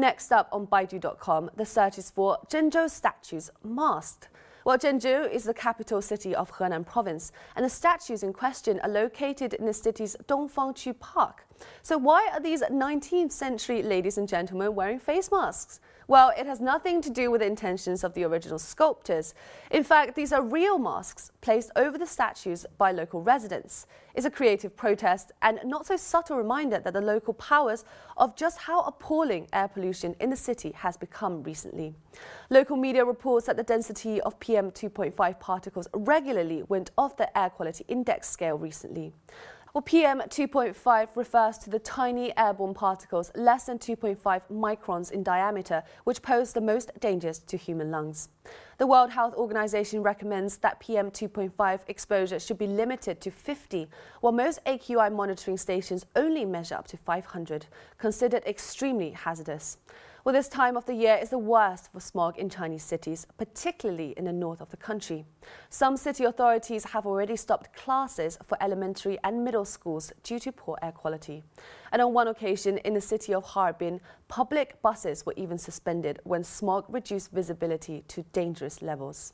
Next up on Baidu.com, the search is for Zhengzhou statues masked. Well, Zhengzhou is the capital city of Henan province, and the statues in question are located in the city's Dongfengqu Park. So why are these 19th century ladies and gentlemen wearing face masks? Well, it has nothing to do with the intentions of the original sculptors. In fact, these are real masks placed over the statues by local residents. It's a creative protest and not so subtle reminder that the local powers of just how appalling air pollution in the city has become recently. Local media reports that the density of PM 2.5 particles regularly went off the air quality index scale recently. Well, PM 2.5 refers to the tiny airborne particles less than 2.5 microns in diameter, which pose the most dangers to human lungs. The World Health Organization recommends that PM 2.5 exposure should be limited to 50, while most AQI monitoring stations only measure up to 500, considered extremely hazardous. Well, this time of the year is the worst for smog in Chinese cities, particularly in the north of the country. Some city authorities have already stopped classes for elementary and middle schools due to poor air quality. And on one occasion in the city of Harbin, public buses were even suspended when smog reduced visibility to dangerous levels.